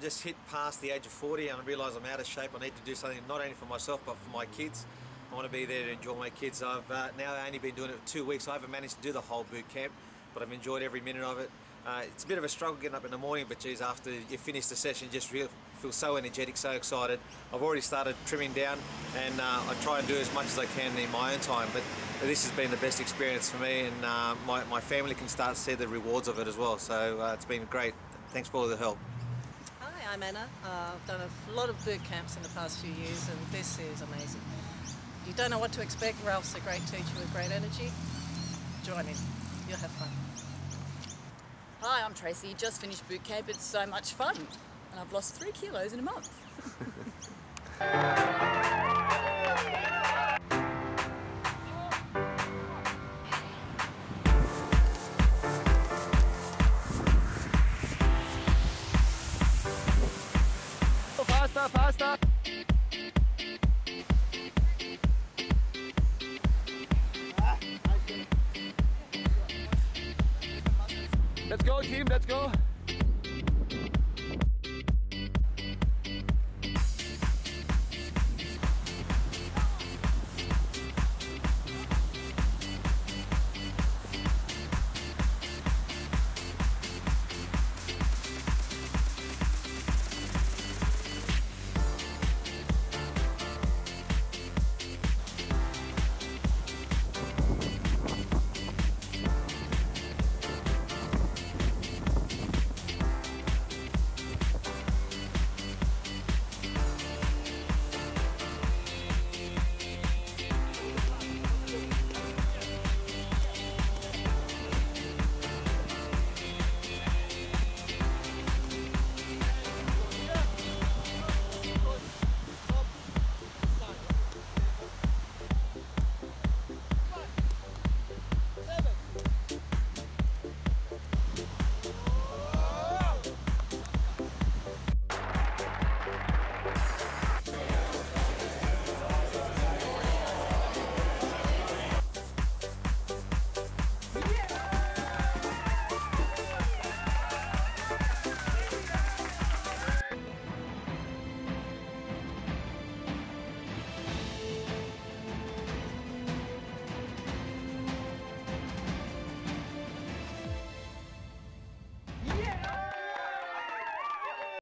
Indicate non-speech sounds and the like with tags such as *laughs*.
just hit past the age of 40 and I realise I'm out of shape. I need to do something not only for myself but for my kids. I want to be there to enjoy my kids. I've uh, now only been doing it for two weeks. I haven't managed to do the whole boot camp, but I've enjoyed every minute of it. Uh, it's a bit of a struggle getting up in the morning, but geez, after you finish the session, just feel, feel so energetic, so excited. I've already started trimming down, and uh, I try and do as much as I can in my own time. But this has been the best experience for me, and uh, my, my family can start to see the rewards of it as well. So uh, it's been great. Thanks for all the help. I'm Anna. Uh, I've done a lot of boot camps in the past few years, and this is amazing. You don't know what to expect. Ralf's a great teacher with great energy. Join in. You'll have fun. Hi, I'm Tracy. Just finished boot camp. It's so much fun. And I've lost three kilos in a month. *laughs* faster, faster. Let's go, team, let's go.